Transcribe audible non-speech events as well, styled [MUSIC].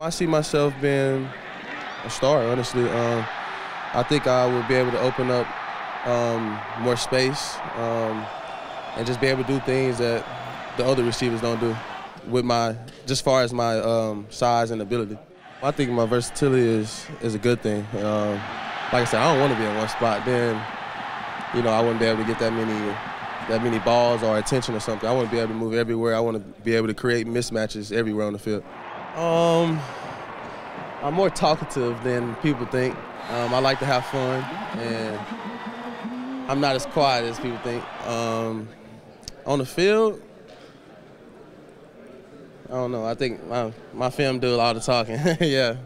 I see myself being a star, honestly. Um, I think I would be able to open up um, more space um, and just be able to do things that the other receivers don't do with my, just far as my um, size and ability. I think my versatility is, is a good thing. Um, like I said, I don't want to be in one spot. Then, you know, I wouldn't be able to get that many that many balls or attention or something. I want to be able to move everywhere. I want to be able to create mismatches everywhere on the field. Um, I'm more talkative than people think. Um, I like to have fun, and I'm not as quiet as people think. Um, on the field, I don't know. I think my, my film do a lot of talking. [LAUGHS] yeah.